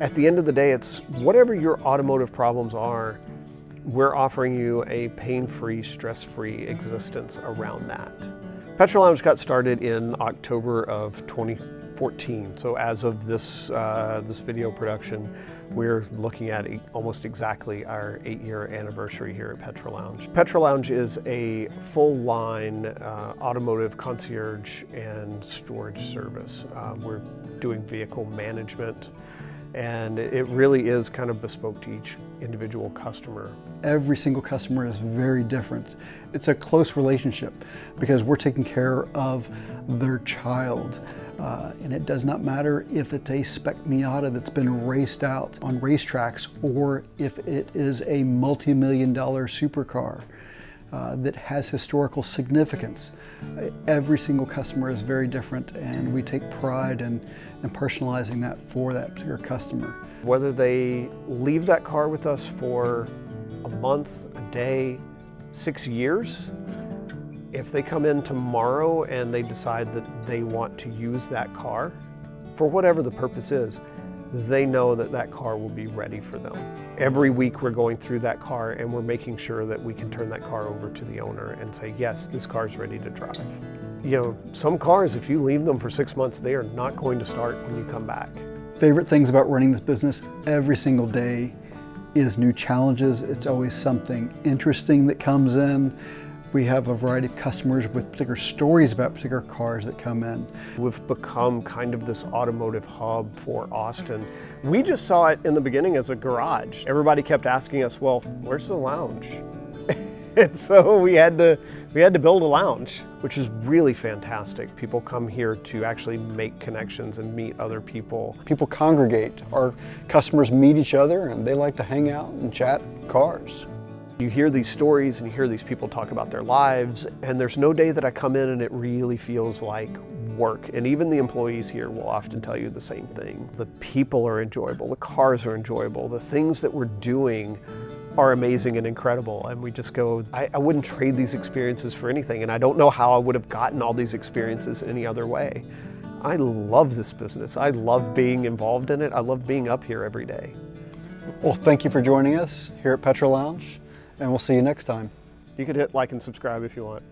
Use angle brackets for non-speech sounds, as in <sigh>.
At the end of the day, it's whatever your automotive problems are, we're offering you a pain-free, stress-free existence around that. Petrol Lounge got started in October of 2014. So as of this, uh, this video production, we're looking at almost exactly our eight year anniversary here at Petrol Lounge. Petrol Lounge is a full line uh, automotive concierge and storage service. Uh, we're doing vehicle management, and it really is kind of bespoke to each individual customer. Every single customer is very different. It's a close relationship because we're taking care of their child. Uh, and it does not matter if it's a spec Miata that's been raced out on racetracks or if it is a multi-million dollar supercar uh, that has historical significance. Every single customer is very different and we take pride in, in personalizing that for that particular customer. Whether they leave that car with us for a month, a day, six years, if they come in tomorrow and they decide that they want to use that car, for whatever the purpose is, they know that that car will be ready for them. Every week we're going through that car and we're making sure that we can turn that car over to the owner and say, yes, this car is ready to drive. You know, some cars, if you leave them for six months, they are not going to start when you come back. Favorite things about running this business every single day is new challenges. It's always something interesting that comes in. We have a variety of customers with particular stories about particular cars that come in. We've become kind of this automotive hub for Austin. We just saw it in the beginning as a garage. Everybody kept asking us, well, where's the lounge? <laughs> and so we had to we had to build a lounge, which is really fantastic. People come here to actually make connections and meet other people. People congregate. Our customers meet each other and they like to hang out and chat cars. You hear these stories and you hear these people talk about their lives, and there's no day that I come in and it really feels like work. And even the employees here will often tell you the same thing. The people are enjoyable, the cars are enjoyable, the things that we're doing are amazing and incredible. And we just go, I, I wouldn't trade these experiences for anything. And I don't know how I would have gotten all these experiences any other way. I love this business. I love being involved in it. I love being up here every day. Well, thank you for joining us here at Petrol Lounge and we'll see you next time. You could hit like and subscribe if you want.